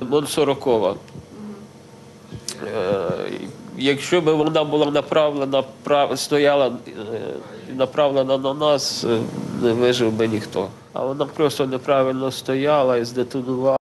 Вон сорокова. Е, якщо б вона була направлена, стояла е, направлена на нас, е, не вижив би ніхто. А вона просто неправильно стояла і здетонувала.